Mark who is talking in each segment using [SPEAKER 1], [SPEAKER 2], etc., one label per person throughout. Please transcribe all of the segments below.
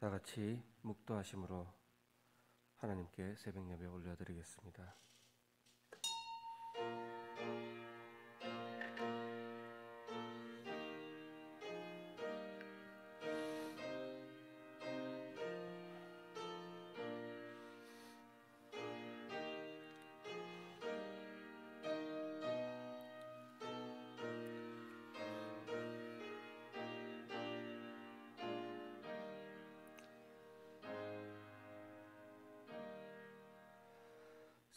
[SPEAKER 1] 다 같이 묵도하심으로 하나님께 새벽 예배 올려드리겠습니다.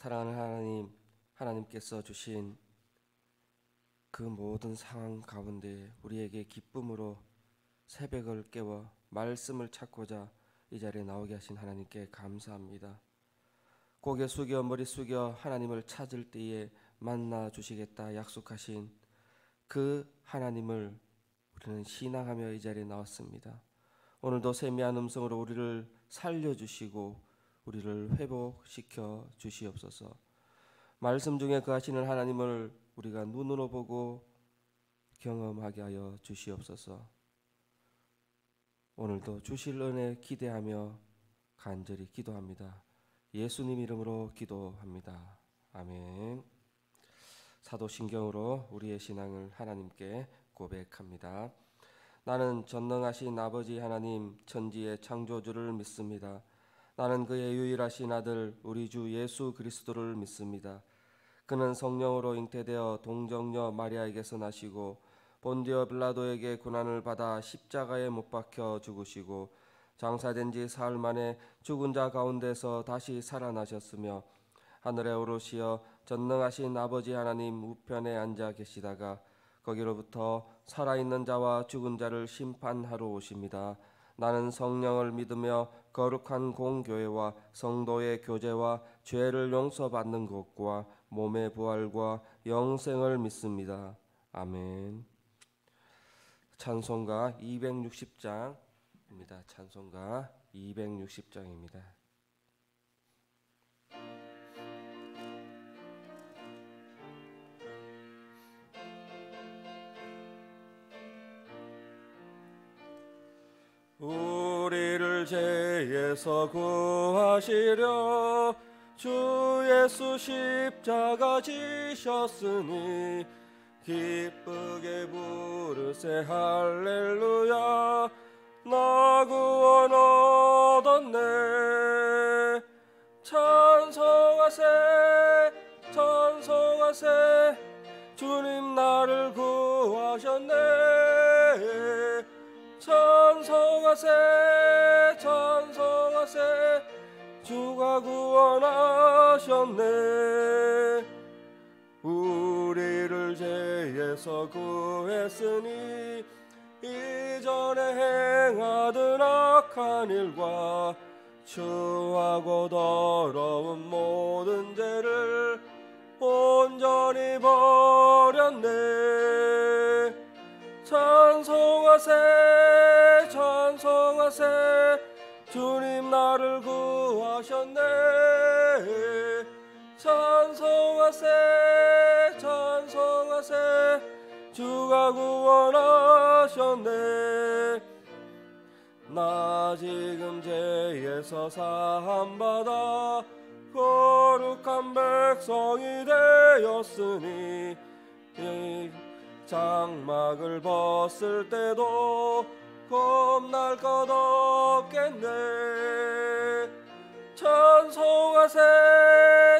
[SPEAKER 1] 사랑하는 하나님, 하나님께서 주신 그 모든 상황 가운데 우리에게 기쁨으로 새벽을 깨워 말씀을 찾고자 이 자리에 나오게 하신 하나님께 감사합니다. 고개 숙여 머리 숙여 하나님을 찾을 때에 만나 주시겠다 약속하신 그 하나님을 우리는 신앙하며 이 자리에 나왔습니다. 오늘도 세미한 음성으로 우리를 살려주시고 우리를 회복시켜 주시옵소서. 말씀 중에 그 하시는 하나님을 우리가 눈으로 보고 경험하게 하여 주시옵소서. 오늘도 주실 은혜 기대하며 간절히 기도합니다. 예수님 이름으로 기도합니다. 아멘. 사도신경으로 우리의 신앙을 하나님께 고백합니다. 나는 전능하신 아버지 하나님 천지의 창조주를 믿습니다. 나는 그의 유일하신 아들 우리 주 예수 그리스도를 믿습니다. 그는 성령으로 잉태되어 동정녀 마리아에게서 나시고 본디어 빌라도에게 고난을 받아 십자가에 못 박혀 죽으시고 장사된 지 사흘 만에 죽은 자 가운데서 다시 살아나셨으며 하늘에 오르시어 전능하신 아버지 하나님 우편에 앉아 계시다가 거기로부터 살아있는 자와 죽은 자를 심판하러 오십니다. 나는 성령을 믿으며 거룩한 공교회와 성도의 교제와 죄를 용서받는 것과 몸의 부활과 영생을 믿습니다. 아멘. 찬송가 260장입니다. 찬송가 260장입니다. 우리를 죄에서 구하시려 주 예수 십자가 지셨으니 기쁘게 부르세. 할렐루야. 나 구원 얻었네. 찬송하세. 찬송하세. 주님 나를 구하셨네 찬송하세 찬송하세 주가 구원하셨네. 우리를 죄에서 구했으니 이전에 행하던 악한 일과 추하고 더러운 모든 죄를 온전히 버렸네. 찬송 하세 찬송하세. 주님 나를 구하셨네. 찬송하세 찬송하세. 주가 구원하셨네. 나 지금 죄에서 사함받아 거룩한 백성이 되었으니 장막을 벗을 때도 겁날 것 없겠네. 찬송하세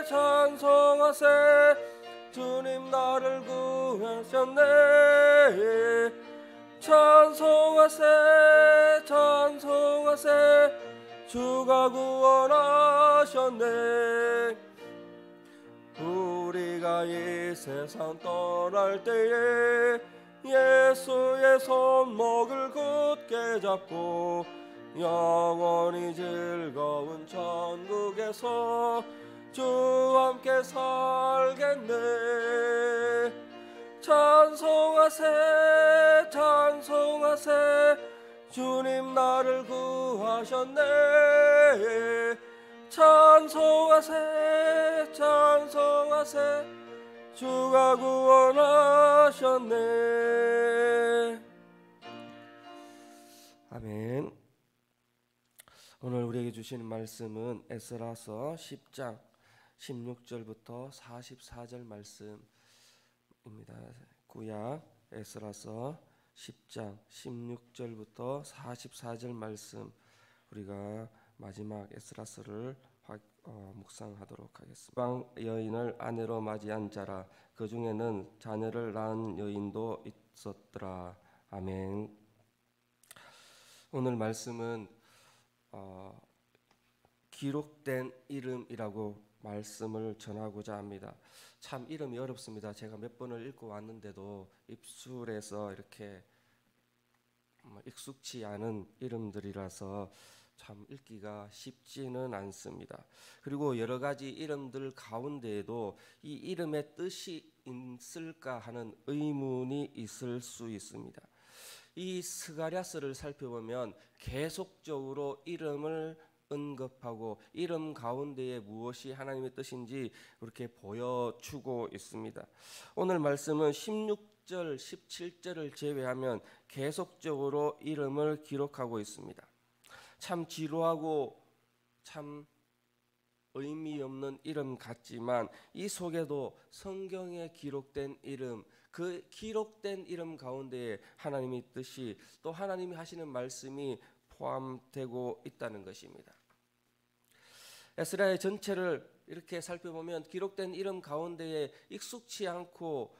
[SPEAKER 1] 찬송하세 주님 나를 구하셨네. 찬송하세 찬송하세 주가 구원하셨네 우리가 이 세상 떠날 때에 예수의 손목을 굳게 잡고 영원히 즐거운 천국에서 주와 함께 살겠네. 찬송하세 찬송하세. 주님 나를 구하셨네 찬송하세 찬송하세 주가 구원하셨네 아멘 오늘 우리에게 주시는 말씀은 에스라서 10장 16절부터 44절 말씀입니다. 구약 에스라서 10장 16절부터 44절 말씀 우리가 마지막 에스라서를 어, 묵상하도록 하겠습니다. 방 여인을 아내로 맞이한 자라 그 중에는 자녀를 낳은 여인도 있었더라. 아멘. 오늘 말씀은 어, 기록된 이름이라고 말씀을 전하고자 합니다. 참 이름이 어렵습니다. 제가 몇 번을 읽고 왔는데도 입술에서 이렇게 뭐 익숙치 않은 이름들이라서 참 읽기가 쉽지는 않습니다. 그리고 여러 가지 이름들 가운데에도 이 이름의 뜻이 있을까 하는 의문이 있을 수 있습니다. 이 스가랴스를 살펴보면 계속적으로 이름을 언급하고 이름 가운데에 무엇이 하나님의 뜻인지 그렇게 보여주고 있습니다. 오늘 말씀은 16절, 17절을 제외하면 계속적으로 이름을 기록하고 있습니다. 참 지루하고 참 의미 없는 이름 같지만 이 속에도 성경에 기록된 이름, 그 기록된 이름 가운데에 하나님의 뜻이 또 하나님이 하시는 말씀이 포함되고 있다는 것입니다. 에스라의 전체를 이렇게 살펴보면 기록된 이름 가운데에 익숙치 않고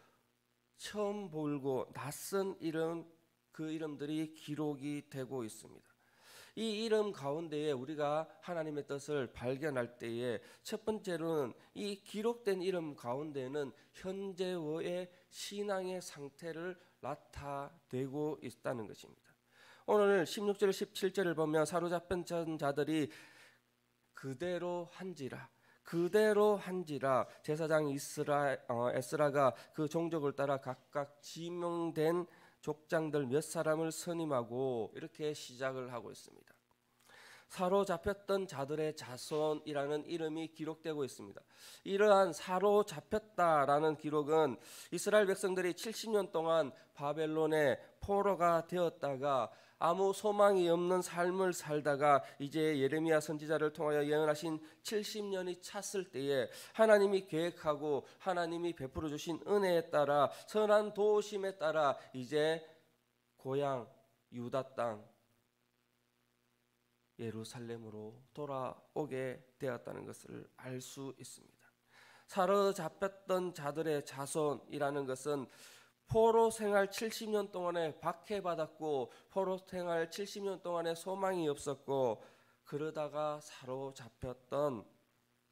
[SPEAKER 1] 처음 보고 낯선 이름 그 이름들이 기록이 되고 있습니다. 이 이름 가운데에 우리가 하나님의 뜻을 발견할 때에 첫 번째로는 이 기록된 이름 가운데는 현재의 신앙의 상태를 나타내고 있다는 것입니다. 오늘 16절 17절을 보면 사로잡힌 자들이 그대로 한지라 그대로 한지라 제사장 이스라 어, 에스라가 그 종족을 따라 각각 지명된 족장들 몇 사람을 선임하고 이렇게 시작을 하고 있습니다. 사로잡혔던 자들의 자손이라는 이름이 기록되고 있습니다. 이러한 사로잡혔다라는 기록은 이스라엘 백성들이 70년 동안 바벨론의 포로가 되었다가 아무 소망이 없는 삶을 살다가 이제 예레미야 선지자를 통하여 예언하신 70년이 찼을 때에 하나님이 계획하고 하나님이 베풀어 주신 은혜에 따라 선한 도심에 따라 이제 고향 유다 땅 예루살렘으로 돌아오게 되었다는 것을 알 수 있습니다. 사로잡혔던 자들의 자손이라는 것은 포로 생활 70년 동안에 박해받았고 포로 생활 70년 동안에 소망이 없었고 그러다가 사로잡혔던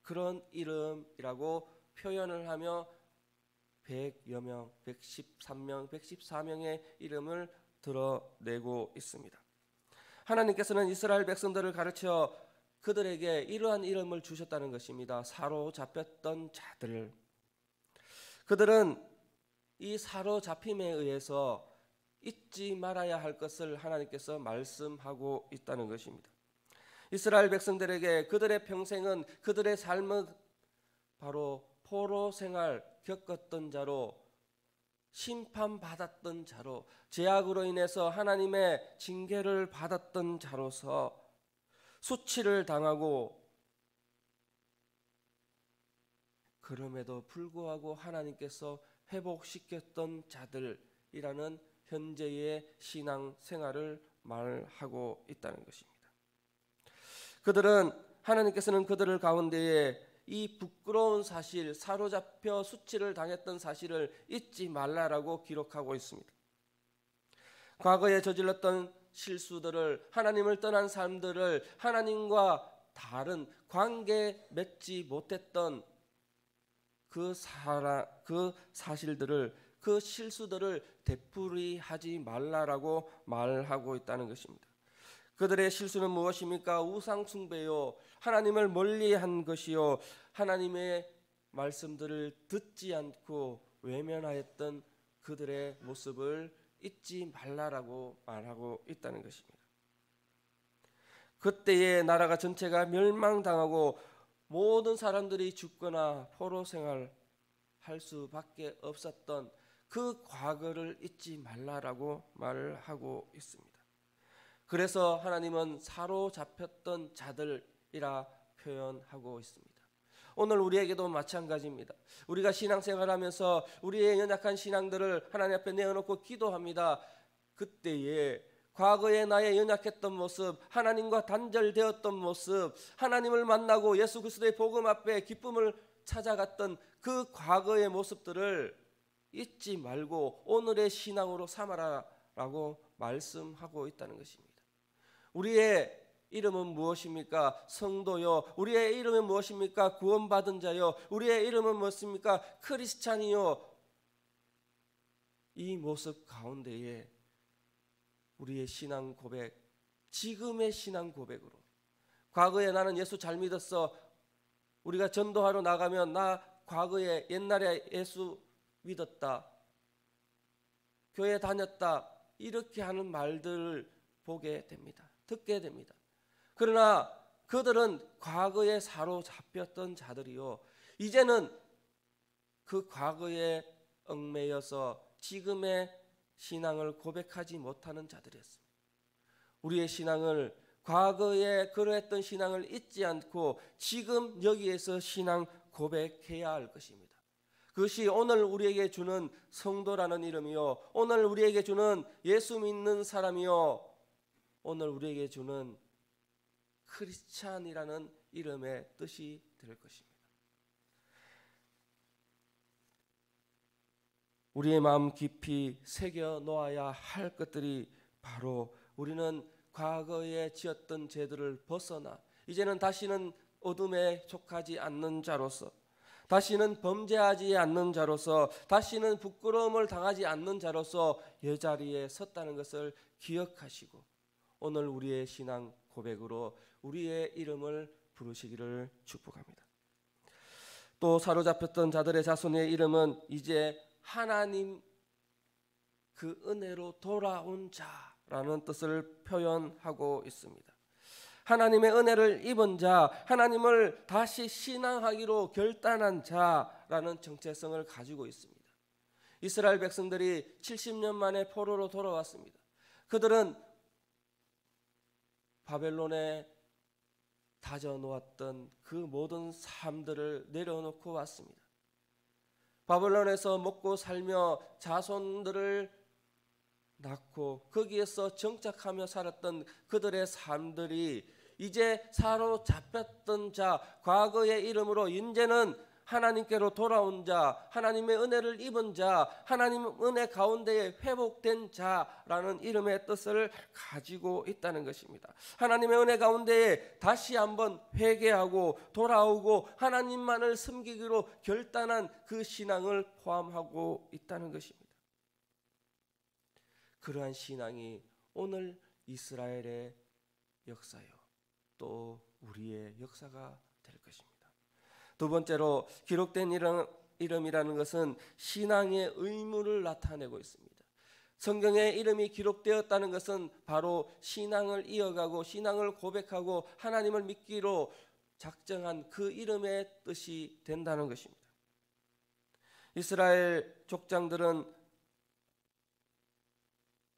[SPEAKER 1] 그런 이름이라고 표현을 하며 100여 명, 113명, 114명의 이름을 드러내고 있습니다. 하나님께서는 이스라엘 백성들을 가르쳐 그들에게 이러한 이름을 주셨다는 것입니다. 사로잡혔던 자들. 그들은 이 사로잡힘에 의해서 잊지 말아야 할 것을 하나님께서 말씀하고 있다는 것입니다. 이스라엘 백성들에게 그들의 평생은 그들의 삶은 바로 포로 생활 겪었던 자로 심판받았던 자로 죄악으로 인해서 하나님의 징계를 받았던 자로서 수치를 당하고 그럼에도 불구하고 하나님께서 회복시켰던 자들이라는 현재의 신앙 생활을 말하고 있다는 것입니다. 그들은 하나님께서는 그들을 가운데에 이 부끄러운 사실, 사로잡혀 수치를 당했던 사실을 잊지 말라라고 기록하고 있습니다. 과거에 저질렀던 실수들을 하나님을 떠난 삶들을 하나님과 다른 관계 맺지 못했던 그 사라 그 사실들을 그 실수들을 되풀이하지 말라라고 말하고 있다는 것입니다. 그들의 실수는 무엇입니까? 우상 숭배요. 하나님을 멀리한 것이요. 하나님의 말씀들을 듣지 않고 외면하였던 그들의 모습을 잊지 말라라고 말하고 있다는 것입니다. 그때의 나라가 전체가 멸망당하고 모든 사람들이 죽거나 포로 생활 할 수밖에 없었던 그 과거를 잊지 말라라고 말을 하고 있습니다. 그래서 하나님은 사로잡혔던 자들이라 표현하고 있습니다. 오늘 우리에게도 마찬가지입니다. 우리가 신앙생활하면서 우리의 연약한 신앙들을 하나님 앞에 내어놓고 기도합니다. 그때에 과거에 나의 연약했던 모습, 하나님과 단절되었던 모습, 하나님을 만나고 예수 그리스도의 복음 앞에 기쁨을 찾아갔던 그 과거의 모습들을 잊지 말고 오늘의 신앙으로 삼아라라고 말씀하고 있다는 것입니다. 우리의 이름은 무엇입니까? 성도요. 우리의 이름은 무엇입니까? 구원받은 자요. 우리의 이름은 무엇입니까? 크리스찬이요. 이 모습 가운데에 우리의 신앙 고백, 지금의 신앙 고백으로 과거에 나는 예수 잘 믿었어. 우리가 전도하러 나가면 나 과거에 옛날에 예수 믿었다. 교회 다녔다. 이렇게 하는 말들을 보게 됩니다. 듣게 됩니다. 그러나 그들은 과거에 사로잡혔던 자들이요. 이제는 그 과거에 얽매여서 지금의 신앙을 고백하지 못하는 자들이었습니다. 우리의 신앙을 과거에 그러했던 신앙을 잊지 않고 지금 여기에서 신앙 고백해야 할 것입니다. 그것이 오늘 우리에게 주는 성도라는 이름이요. 오늘 우리에게 주는 예수 믿는 사람이요. 오늘 우리에게 주는 크리스찬이라는 이름의 뜻이 될 것입니다. 우리의 마음 깊이 새겨 놓아야 할 것들이 바로 우리는 과거에 지었던 죄들을 벗어나 이제는 다시는 어둠에 촉하지 않는 자로서 다시는 범죄하지 않는 자로서 다시는 부끄러움을 당하지 않는 자로서 여자리에 섰다는 것을 기억하시고 오늘 우리의 신앙 고백으로 우리의 이름을 부르시기를 축복합니다. 또 사로잡혔던 자들의 자손의 이름은 이제 하나님 그 은혜로 돌아온 자라는 뜻을 표현하고 있습니다. 하나님의 은혜를 입은 자, 하나님을 다시 신앙하기로 결단한 자라는 정체성을 가지고 있습니다. 이스라엘 백성들이 70년 만에 포로로 돌아왔습니다. 그들은 바벨론에 다져 놓았던 그 모든 삶들을 내려놓고 왔습니다. 바벨론에서 먹고 살며 자손들을 낳고 거기에서 정착하며 살았던 그들의 삶들이 이제 사로잡혔던 자 과거의 이름으로 이제는 하나님께로 돌아온 자, 하나님의 은혜를 입은 자, 하나님 은혜 가운데에 회복된 자라는 이름의 뜻을 가지고 있다는 것입니다. 하나님의 은혜 가운데에 다시 한번 회개하고 돌아오고 하나님만을 섬기기로 결단한 그 신앙을 포함하고 있다는 것입니다. 그러한 신앙이 오늘 이스라엘의 역사요. 또 우리의 역사가. 두 번째로 기록된 이름, 이름이라는 것은 신앙의 의무를 나타내고 있습니다. 성경에 이름이 기록되었다는 것은 바로 신앙을 이어가고 신앙을 고백하고 하나님을 믿기로 작정한 그 이름의 뜻이 된다는 것입니다. 이스라엘 족장들은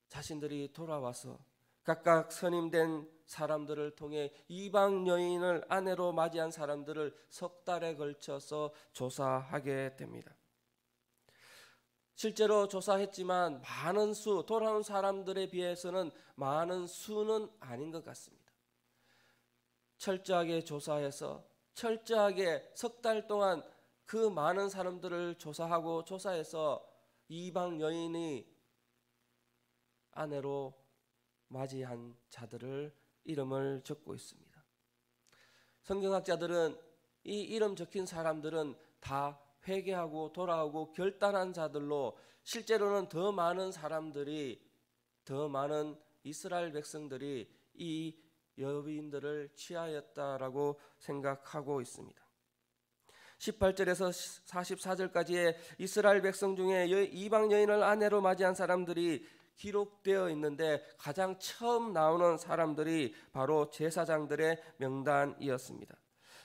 [SPEAKER 1] 자신들이 돌아와서 각각 선임된 사람들을 통해 이방 여인을 아내로 맞이한 사람들을 석 달에 걸쳐서 조사하게 됩니다. 실제로 조사했지만 많은 수, 돌아온 사람들에 비해서는 많은 수는 아닌 것 같습니다. 철저하게 조사해서 철저하게 석 달 동안 그 많은 사람들을 조사하고 조사해서 이방 여인이 아내로 맞이한 자들을 이름을 적고 있습니다. 성경학자들은 이 이름 적힌 사람들은 다 회개하고 돌아오고 결단한 자들로 실제로는 더 많은 사람들이 더 많은 이스라엘 백성들이 이 여인들을 취하였다라고 생각하고 있습니다. 18절에서 44절까지의 이스라엘 백성 중에 이방 여인을 아내로 맞이한 사람들이 기록되어 있는데 가장 처음 나오는 사람들이 바로 제사장들의 명단이었습니다.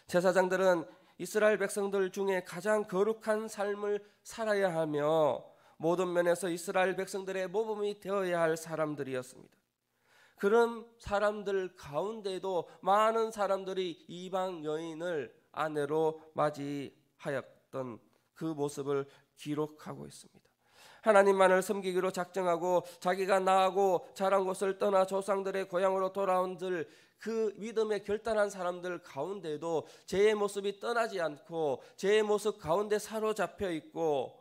[SPEAKER 1] 제사장들은 이스라엘 백성들 중에 가장 거룩한 삶을 살아야 하며 모든 면에서 이스라엘 백성들의 모범이 되어야 할 사람들이었습니다. 그런 사람들 가운데도 많은 사람들이 이방 여인을 아내로 맞이하였던 그 모습을 기록하고 있습니다. 하나님만을 섬기기로 작정하고 자기가 나하고 자란 곳을 떠나 조상들의 고향으로 돌아온들 그 믿음에 결단한 사람들 가운데도 죄의 모습이 떠나지 않고 죄의 모습 가운데 사로잡혀 있고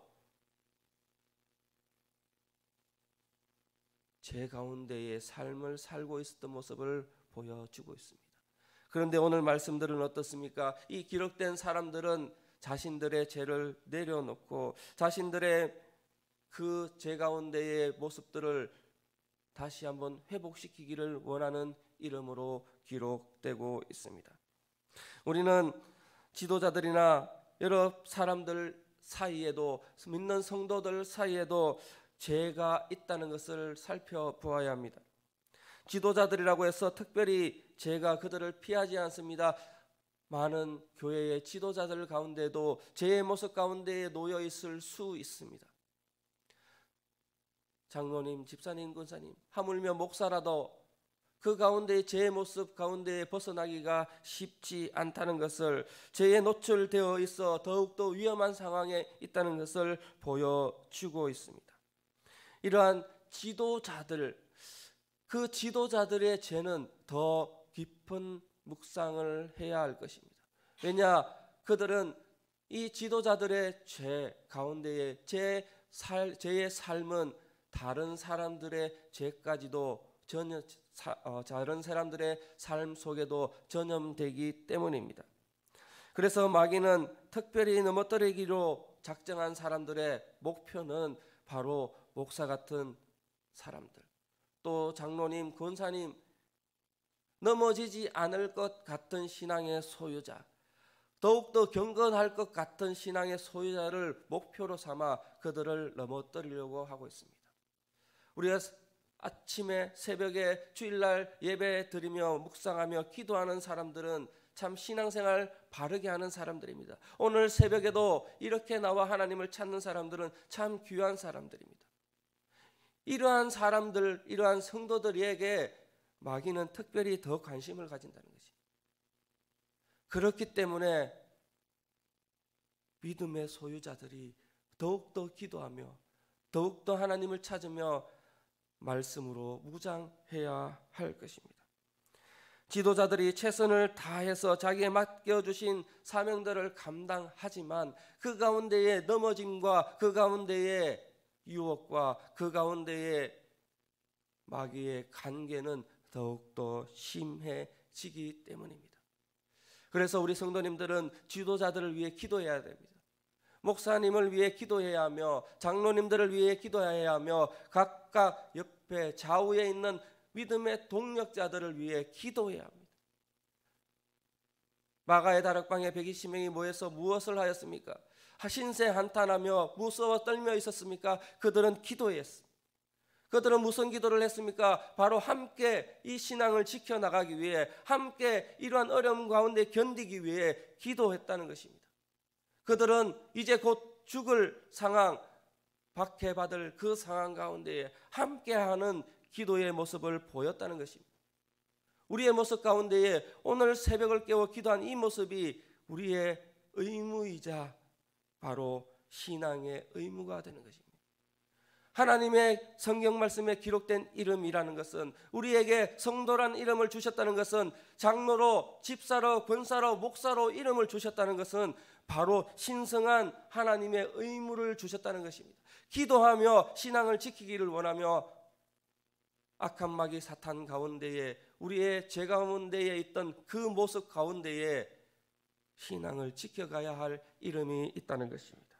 [SPEAKER 1] 죄 가운데의 삶을 살고 있었던 모습을 보여주고 있습니다. 그런데 오늘 말씀들은 어떻습니까? 이 기록된 사람들은 자신들의 죄를 내려놓고 자신들의 그죄 가운데의 모습들을 다시 한번 회복시키기를 원하는 이름으로 기록되고 있습니다. 우리는 지도자들이나 여러 사람들 사이에도 믿는 성도들 사이에도 죄가 있다는 것을 살펴보아야 합니다. 지도자들이라고 해서 특별히 죄가 그들을 피하지 않습니다. 많은 교회의 지도자들 가운데도 죄의 모습 가운데에 놓여 있을 수 있습니다. 장로님, 집사님, 군사님, 하물며 목사라도 그 가운데 죄의 모습 가운데 벗어나기가 쉽지 않다는 것을 죄에 노출되어 있어 더욱더 위험한 상황에 있다는 것을 보여주고 있습니다. 이러한 지도자들 그 지도자들의 죄는 더 깊은 묵상을 해야 할 것입니다. 왜냐 그들은 이 지도자들의 죄 가운데에 제 살, 죄의 삶은 다른 사람들의 죄까지도 전혀 사, 어, 다른 사람들의 삶 속에도 전염되기 때문입니다. 그래서 마귀는 특별히 넘어뜨리기로 작정한 사람들의 목표는 바로 목사 같은 사람들, 또 장로님, 권사님, 넘어지지 않을 것 같은 신앙의 소유자, 더욱더 경건할 것 같은 신앙의 소유자를 목표로 삼아 그들을 넘어뜨리려고 하고 있습니다. 우리가 아침에 새벽에 주일날 예배 드리며 묵상하며 기도하는 사람들은 참 신앙생활 바르게 하는 사람들입니다. 오늘 새벽에도 이렇게 나와 하나님을 찾는 사람들은 참 귀한 사람들입니다. 이러한 사람들, 이러한 성도들에게 마귀는 특별히 더 관심을 가진다는 것이. 그렇기 때문에 믿음의 소유자들이 더욱더 기도하며 더욱더 하나님을 찾으며 말씀으로 무장해야 할 것입니다. 지도자들이 최선을 다해서 자기에 맡겨주신 사명들을 감당하지만 그 가운데에 넘어짐과 그 가운데에 유혹과 그 가운데에 마귀의 관계는 더욱더 심해지기 때문입니다. 그래서 우리 성도님들은 지도자들을 위해 기도해야 됩니다. 목사님을 위해 기도해야 하며 장로님들을 위해 기도해야 하며 각각 옆에 좌우에 있는 믿음의 동력자들을 위해 기도해야 합니다. 마가의 다락방에 120명이 모여서 무엇을 하였습니까? 신세 한탄하며 무서워 떨며 있었습니까? 그들은 기도했습니다. 그들은 무슨 기도를 했습니까? 바로 함께 이 신앙을 지켜나가기 위해 함께 이러한 어려움 가운데 견디기 위해 기도했다는 것입니다. 그들은 이제 곧 죽을 상황, 박해받을 그 상황 가운데 함께하는 기도의 모습을 보였다는 것입니다. 우리의 모습 가운데에 오늘 새벽을 깨워 기도한 이 모습이 우리의 의무이자 바로 신앙의 의무가 되는 것입니다. 하나님의 성경 말씀에 기록된 이름이라는 것은 우리에게 성도란 이름을 주셨다는 것은 장로로 집사로 권사로 목사로 이름을 주셨다는 것은 바로 신성한 하나님의 의무를 주셨다는 것입니다. 기도하며 신앙을 지키기를 원하며 악한 마귀 사탄 가운데에 우리의 죄 가운데에 있던 그 모습 가운데에 신앙을 지켜가야 할 이름이 있다는 것입니다.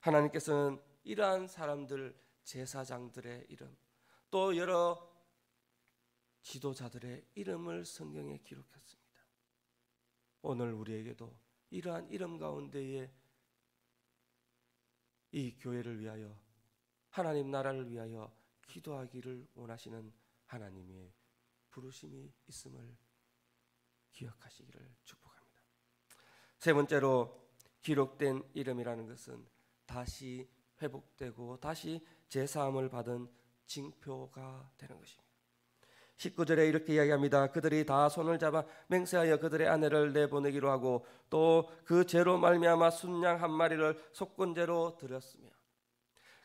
[SPEAKER 1] 하나님께서는 이러한 사람들 제사장들의 이름 또 여러 지도자들의 이름을 성경에 기록했습니다. 오늘 우리에게도 이러한 이름 가운데에 이 교회를 위하여 하나님 나라를 위하여 기도하기를 원하시는 하나님의 부르심이 있음을 기억하시기를 축복합니다. 세 번째로 기록된 이름이라는 것은 다시 회복되고 다시 제사함을 받은 징표가 되는 것입니다. 19절에 이렇게 이야기합니다. 그들이 다 손을 잡아 맹세하여 그들의 아내를 내보내기로 하고 또 그 죄로 말미암아 순양 한 마리를 속건죄로 드렸으며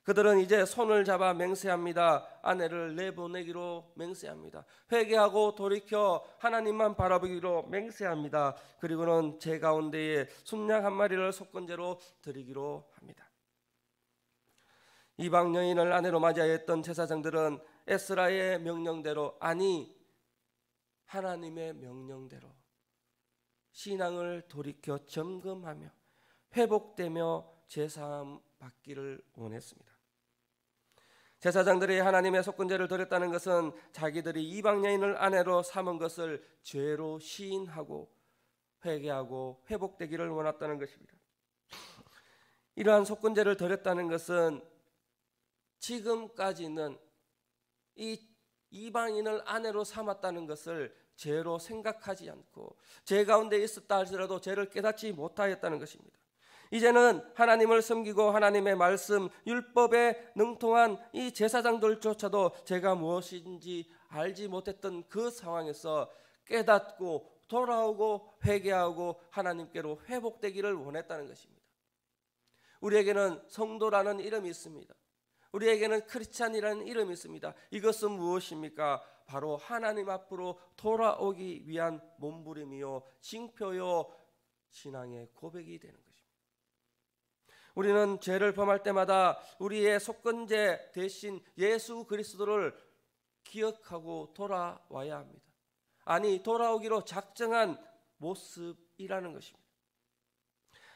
[SPEAKER 1] 그들은 이제 손을 잡아 맹세합니다. 아내를 내보내기로 맹세합니다. 회개하고 돌이켜 하나님만 바라보기로 맹세합니다. 그리고는 제 가운데에 순양 한 마리를 속건죄로 드리기로 합니다. 이방 여인을 아내로 맞이하였던 제사장들은 에스라의 명령대로 아니 하나님의 명령대로 신앙을 돌이켜 점검하며 회복되며 제사함 받기를 원했습니다. 제사장들이 하나님의 속건제를 드렸다는 것은 자기들이 이방 여인을 아내로 삼은 것을 죄로 시인하고 회개하고 회복되기를 원했다는 것입니다. 이러한 속건제를 드렸다는 것은 지금까지는 이 이방인을 아내로 삼았다는 것을 죄로 생각하지 않고 죄 가운데 있었다 할지라도 죄를 깨닫지 못하였다는 것입니다. 이제는 하나님을 섬기고 하나님의 말씀 율법에 능통한 이 제사장들조차도 죄가 무엇인지 알지 못했던 그 상황에서 깨닫고 돌아오고 회개하고 하나님께로 회복되기를 원했다는 것입니다. 우리에게는 성도라는 이름이 있습니다. 우리에게는 크리스찬이라는 이름이 있습니다. 이것은 무엇입니까? 바로 하나님 앞으로 돌아오기 위한 몸부림이요, 징표요, 신앙의 고백이 되는 것입니다. 우리는 죄를 범할 때마다 우리의 속건제 대신 예수 그리스도를 기억하고 돌아와야 합니다. 아니, 돌아오기로 작정한 모습이라는 것입니다.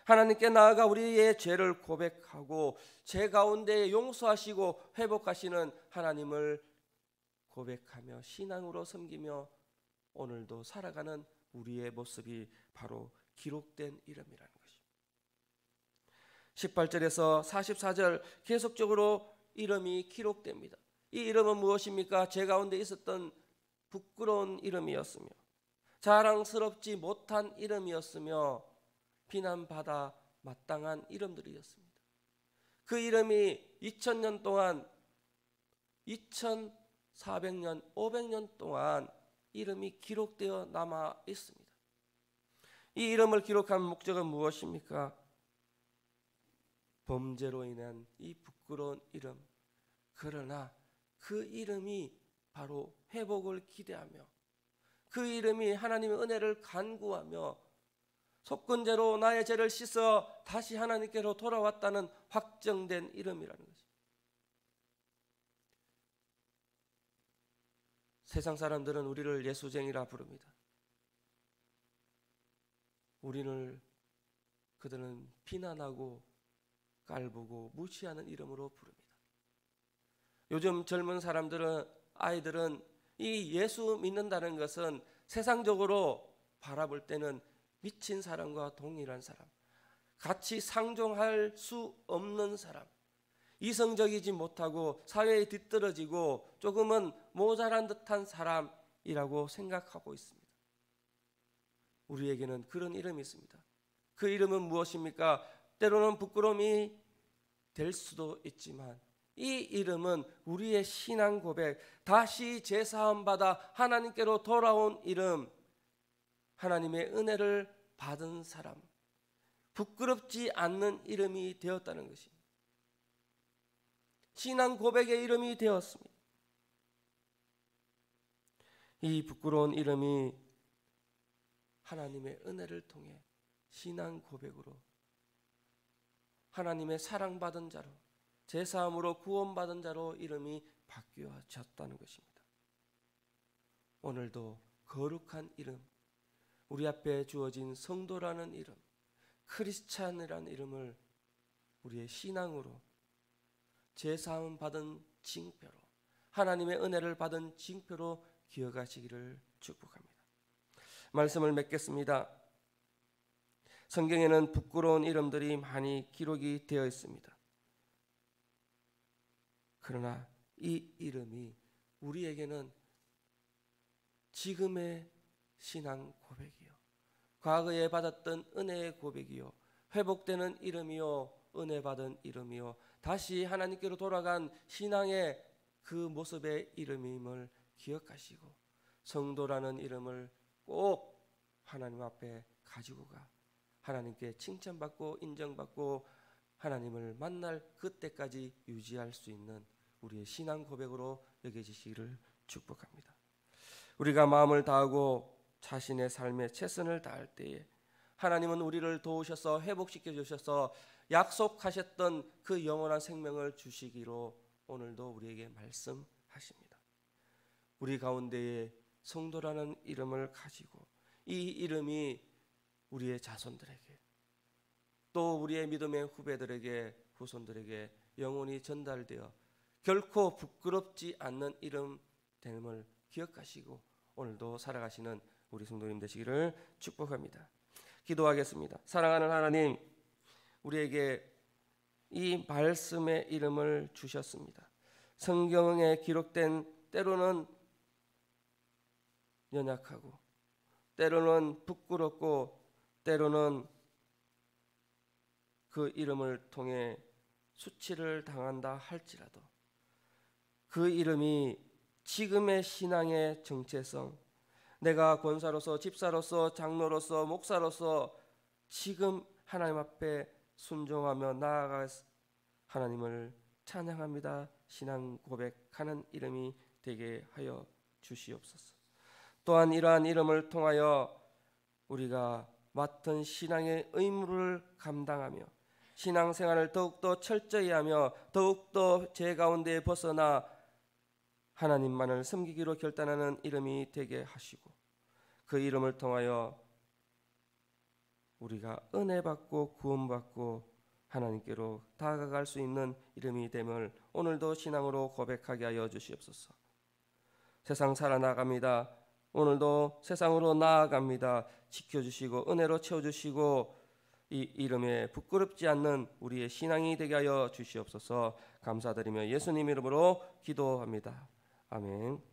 [SPEAKER 1] 하나님께 나아가 우리의 죄를 고백하고 죄 가운데 용서하시고 회복하시는 하나님을 고백하며 신앙으로 섬기며 오늘도 살아가는 우리의 모습이 바로 기록된 이름이라는 것입니다. 18절에서 44절 계속적으로 이름이 기록됩니다. 이 이름은 무엇입니까? 제 가운데 있었던 부끄러운 이름이었으며 자랑스럽지 못한 이름이었으며 비난받아 마땅한 이름들이었습니다. 그 이름이 2000년 동안 2400년 500년 동안 이름이 기록되어 남아 있습니다. 이 이름을 기록한 목적은 무엇입니까? 범죄로 인한 이 부끄러운 이름. 그러나 그 이름이 바로 회복을 기대하며 그 이름이 하나님의 은혜를 간구하며 속건제로 나의 죄를 씻어 다시 하나님께로 돌아왔다는 확정된 이름이라는 것입니다. 세상 사람들은 우리를 예수쟁이라 부릅니다. 우리를 그들은 비난하고 깔보고 무시하는 이름으로 부릅니다. 요즘 젊은 사람들은 아이들은 이 예수 믿는다는 것은 세상적으로 바라볼 때는 미친 사람과 동일한 사람, 같이 상종할 수 없는 사람, 이성적이지 못하고 사회에 뒤떨어지고 조금은 모자란 듯한 사람이라고 생각하고 있습니다. 우리에게는 그런 이름이 있습니다. 그 이름은 무엇입니까? 때로는 부끄러움이 될 수도 있지만 이 이름은 우리의 신앙 고백, 다시 제사함 받아 하나님께로 돌아온 이름, 하나님의 은혜를 받은 사람, 부끄럽지 않는 이름이 되었다는 것입니다. 신앙 고백의 이름이 되었습니다. 이 부끄러운 이름이 하나님의 은혜를 통해 신앙 고백으로 하나님의 사랑받은 자로 제사함으로 구원받은 자로 이름이 바뀌어졌다는 것입니다. 오늘도 거룩한 이름 우리 앞에 주어진 성도라는 이름, 크리스찬이라는 이름을 우리의 신앙으로 제사함 받은 징표로 하나님의 은혜를 받은 징표로 기억하시기를 축복합니다. 말씀을 맺겠습니다. 성경에는 부끄러운 이름들이 많이 기록이 되어 있습니다. 그러나 이 이름이 우리에게는 지금의 신앙 고백이요. 과거에 받았던 은혜의 고백이요. 회복되는 이름이요. 은혜 받은 이름이요. 다시 하나님께로 돌아간 신앙의 그 모습의 이름임을 기억하시고 성도라는 이름을 꼭 하나님 앞에 가지고 가 하나님께 칭찬받고 인정받고 하나님을 만날 그때까지 유지할 수 있는 우리의 신앙 고백으로 여겨지시기를 축복합니다. 우리가 마음을 다하고 자신의 삶에 최선을 다할 때에 하나님은 우리를 도우셔서 회복시켜 주셔서 약속하셨던 그 영원한 생명을 주시기로 오늘도 우리에게 말씀하십니다. 우리 가운데에 성도라는 이름을 가지고 이 이름이 우리의 자손들에게 또 우리의 믿음의 후배들에게 후손들에게 영원히 전달되어 결코 부끄럽지 않는 이름 됨을 기억하시고 오늘도 살아가시는 우리 성도님 되시기를 축복합니다. 기도하겠습니다. 사랑하는 하나님, 우리에게 이 말씀의 이름을 주셨습니다. 성경에 기록된 때로는 연약하고 때로는 부끄럽고 때로는 그 이름을 통해 수치를 당한다 할지라도 그 이름이 지금의 신앙의 정체성 내가 권사로서 집사로서 장로로서 목사로서 지금 하나님 앞에 순종하며 나아가 하나님을 찬양합니다. 신앙 고백하는 이름이 되게 하여 주시옵소서. 또한 이러한 이름을 통하여 우리가 맡은 신앙의 의무를 감당하며 신앙생활을 더욱더 철저히 하며 더욱더 제 가운데 벗어나 하나님만을 섬기기로 결단하는 이름이 되게 하시고 그 이름을 통하여 우리가 은혜 받고 구원 받고 하나님께로 다가갈 수 있는 이름이 됨을 오늘도 신앙으로 고백하게 하여 주시옵소서. 세상 살아나갑니다. 오늘도 세상으로 나아갑니다. 지켜주시고 은혜로 채워주시고 이 이름에 부끄럽지 않는 우리의 신앙이 되게 하여 주시옵소서. 감사드리며 예수님 이름으로 기도합니다. 아멘.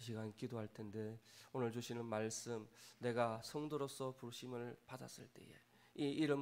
[SPEAKER 1] 이 시간 기도할 텐데 오늘 주시는 말씀 내가 성도로서 부르심을 받았을 때에 이 이름